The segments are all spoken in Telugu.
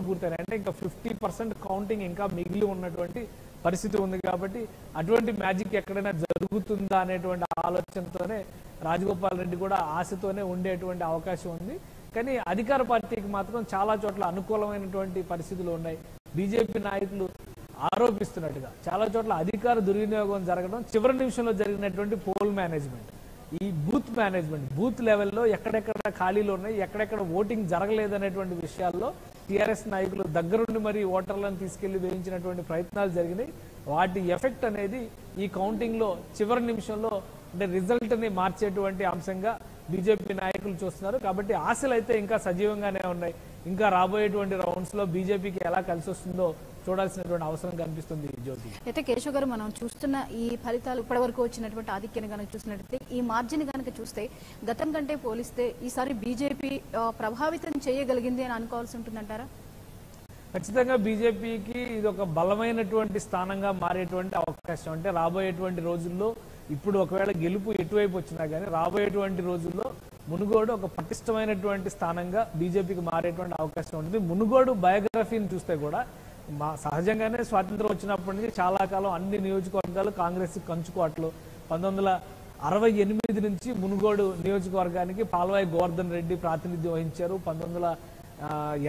పూర్తయినాయి. అంటే ఇంకా ఫిఫ్టీ పర్సెంట్ కౌంటింగ్ ఇంకా మిగిలి ఉన్నటువంటి పరిస్థితి ఉంది కాబట్టి అటువంటి మ్యాజిక్ ఎక్కడైనా జరుగుతుందా అనేటువంటి ఆలోచనతోనే రాజగోపాల్ రెడ్డి కూడా ఆశతోనే ఉండేటువంటి అవకాశం ఉంది. కానీ అధికార పార్టీకి మాత్రం చాలా చోట్ల అనుకూలమైనటువంటి పరిస్థితులు ఉన్నాయి. బీజేపీ నాయకులు ఆరోపిస్తున్నట్టుగా చాలా చోట్ల అధికార దుర్వినియోగం జరగడం చివరి నిమిషంలో జరిగినటువంటి పోల్ మేనేజ్మెంట్ ఈ బూత్ మేనేజ్మెంట్ బూత్ లెవెల్లో ఎక్కడెక్కడ ఖాళీలు ఉన్నాయి ఎక్కడెక్కడ ఓటింగ్ జరగలేదనేటువంటి విషయాల్లో టీఆర్ఎస్ నాయకులు దగ్గరుండి మరి ఓటర్లను తీసుకెళ్ళి వేయించినటువంటి ప్రయత్నాలు జరిగినాయి. వాటి ఎఫెక్ట్ అనేది ఈ కౌంటింగ్లో చివరి నిమిషంలో అంటే రిజల్ట్ని మార్చేటువంటి అంశంగా బీజేపీ నాయకులు చూస్తున్నారు. కాబట్టి ఆశలు అయితే ఇంకా సజీవంగానే ఉన్నాయి. ఇంకా రాబోయేటువంటి రౌండ్స్లో బీజేపీకి ఎలా కలిసి వస్తుందో చూడాల్సినటువంటి అవసరం కనిపిస్తుంది జ్యోతి. అయితే కేశవ్ గారు మనం చూస్తున్న ఈ ఫలితాలు ఇప్పటివరకు వచ్చినటువంటి ఆధిక్యాన్ని కనుక చూసినట్లయితే ఈ మార్జిన్ కనుక చూస్తే గతం కంటే పోలిస్తే ఈసారి బీజేపీ ప్రభావితం చేయగలిగింది అని అనుకోవాల్సి ఉంటుందంటారా? ఖచ్చితంగా బీజేపీకి ఇది ఒక బలమైనటువంటి స్థానంగా మారేటువంటి అవకాశం. అంటే రాబోయేటువంటి రోజుల్లో ఇప్పుడు ఒకవేళ గెలుపు ఎటువైపు వచ్చినా కానీ రాబోయేటువంటి రోజుల్లో మునుగోడు ఒక పటిష్టమైనటువంటి స్థానంగా బీజేపీకి మారేటువంటి అవకాశం ఉంటుంది. మునుగోడు బయోగ్రఫీని చూస్తే కూడా మా సహజంగానే స్వాతంత్రం వచ్చినప్పటి నుంచి చాలా కాలం అన్ని నియోజకవర్గాలు కాంగ్రెస్ కంచుకోవట్లు పంతొమ్మిది అరవై ఎనిమిది నుంచి మునుగోడు నియోజకవర్గానికి పాల్వాయి గోవర్ధన్ రెడ్డి ప్రాతినిధ్యం వహించారు. పంతొమ్మిది వందల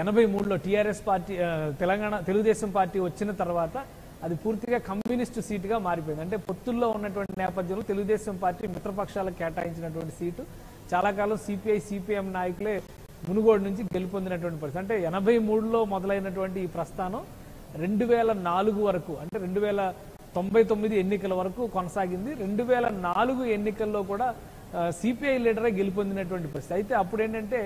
ఎనభై మూడులో TRS party Telangana Telugu Desam party వచ్చిన తర్వాత అది పూర్తిగా కమ్యూనిస్టు సీటుగా మారిపోయింది. అంటే పొత్తుల్లో ఉన్నటువంటి నేపథ్యంలో తెలుగుదేశం పార్టీ మిత్రపక్షాలకు కేటాయించినటువంటి సీటు. చాలా కాలం సిపిఐ సిపిఎం నాయకులే మునుగోడు నుంచి గెలుపొందినటువంటి పరిస్థితి. అంటే ఎనభై మూడులో మొదలైనటువంటి ఈ ప్రస్థానం రెండు వేల నాలుగు వరకు అంటే రెండు వేల తొంభై తొమ్మిది ఎన్నికల వరకు కొనసాగింది. రెండు వేల నాలుగు ఎన్నికల్లో కూడా సిపిఐ లీడరే గెలుపొందినటువంటి పరిస్థితి. అయితే అప్పుడు ఏంటంటే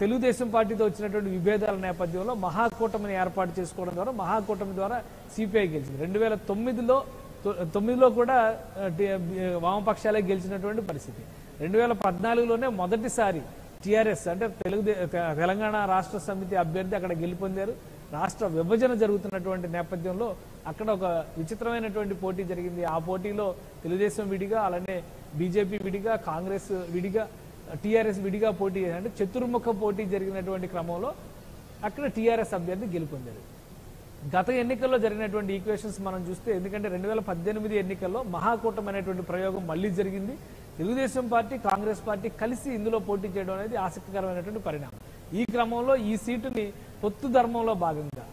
తెలుగుదేశం పార్టీతో వచ్చినటువంటి విభేదాల నేపథ్యంలో మహాకూటమిని ఏర్పాటు చేసుకోవడం ద్వారా మహాకూటమి ద్వారా సిపిఐ గెలిచింది. రెండు వేల తొమ్మిదిలో తొమ్మిదిలో కూడా వామపక్షాలే గెలిచినటువంటి పరిస్థితి. రెండు వేల పద్నాలుగులోనే మొదటిసారి టిఆర్ఎస్ అంటే తెలుగు తెలంగాణ రాష్ట్ర సమితి అభ్యర్థి అక్కడ గెలుపొందారు. రాష్ట్ర విభజన జరుగుతున్నటువంటి నేపథ్యంలో అక్కడ ఒక విచిత్రమైనటువంటి పోటీ జరిగింది. ఆ పోటీలో తెలుగుదేశం విడిగా అలానే బీజేపీ విడిగా కాంగ్రెస్ విడిగా టీఆర్ఎస్ విడిగా పోటీ అంటే చతుర్ముఖ పోటీ జరిగినటువంటి క్రమంలో అక్కడ టీఆర్ఎస్ అభ్యర్థి గెలుపొందారు. గత ఎన్నికల్లో జరిగినటువంటి ఈక్వేషన్స్ మనం చూస్తే ఎందుకంటే రెండు వేల పద్దెనిమిది ఎన్నికల్లో మహాకూటమైనటువంటి ప్రయోగం మళ్ళీ జరిగింది. తెలుగుదేశం పార్టీ కాంగ్రెస్ పార్టీ కలిసి ఇందులో పోటీ చేయడం అనేది ఆసక్తికరమైనటువంటి పరిణామం. ఈ క్రమంలో ఈ సీటుని పొత్తు ధర్మంలో భాగంగా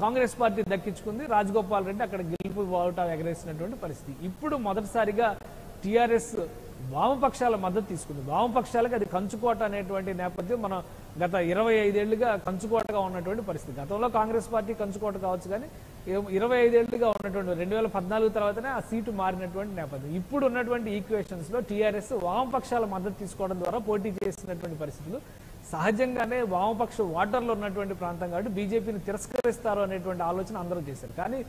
కాంగ్రెస్ పార్టీ దక్కించుకుంది. రాజగోపాల్ రెడ్డి అక్కడ గెలుపు బావుట ఎగరేసినటువంటి పరిస్థితి. ఇప్పుడు మొదటిసారిగా టిఆర్ఎస్ వామపక్షాల మద్దతు తీసుకుంది. వామపక్షాలకు అది కంచుకోట అనేటువంటి నేపథ్యం మనం గత ఇరవై ఐదేళ్ళుగా కంచుకోటగా ఉన్నటువంటి పరిస్థితి. గతంలో కాంగ్రెస్ పార్టీ కంచుకోట కావచ్చు కానీ ఇరవై ఐదేళ్ళుగా ఉన్నటువంటి రెండు వేల పద్నాలుగు తర్వాతనే ఆ సీటు మారినటువంటి నేపథ్యం. ఇప్పుడు ఉన్నటువంటి ఈక్వేషన్స్లో టీఆర్ఎస్ వామపక్షాల మద్దతు తీసుకోవడం ద్వారా పోటీ చేసినటువంటి పరిస్థితులు. సహజంగానే వామపక్ష ఓటర్లు ఉన్నటువంటి ప్రాంతం కాబట్టి బీజేపీని తిరస్కరిస్తారు అనేటువంటి ఆలోచన అందరూ చేశారు. కానీ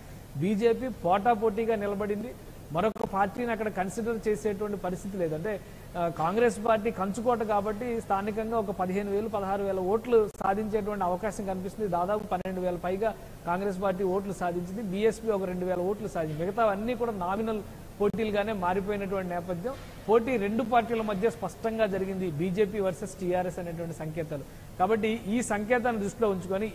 బీజేపీ పోటాపోటీగా నిలబడింది. మరొక పార్టీని అక్కడ కన్సిడర్ చేసేటువంటి పరిస్థితి లేదంటే కాంగ్రెస్ పార్టీ కంచుకోట కాబట్టి స్థానికంగా ఒక పదిహేను వేలు పదహారు వేల ఓట్లు సాధించేటువంటి అవకాశం కనిపిస్తుంది. దాదాపు పన్నెండు వేల పైగా కాంగ్రెస్ పార్టీ ఓట్లు సాధించింది. బీఎస్పీ ఒక రెండు వేల ఓట్లు సాధించింది. మిగతా అన్ని కూడా నామినల్ పోటీలుగానే మారిపోయినటువంటి నేపథ్యం. పోటీ రెండు పార్టీల మధ్య స్పష్టంగా జరిగింది. బీజేపీ వర్సెస్ టీఆర్ఎస్ అనేటువంటి సంకేతాలు. కాబట్టి ఈ సంకేతాన్ని దృష్టిలో ఉంచుకొని